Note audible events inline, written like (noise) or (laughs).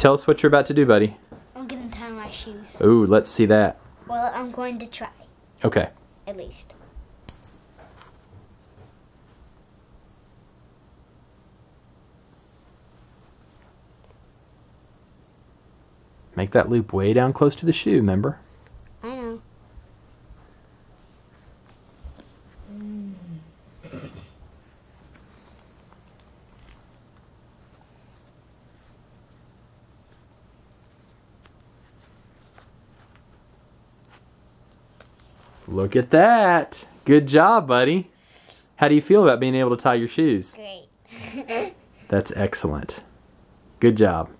Tell us what you're about to do, buddy. I'm gonna tie my shoes. Ooh, let's see that. Well, I'm going to try, Okay. at least. Make that loop way down close to the shoe, remember? Look at that. Good job, buddy. How do you feel about being able to tie your shoes? Great. (laughs) That's excellent. Good job.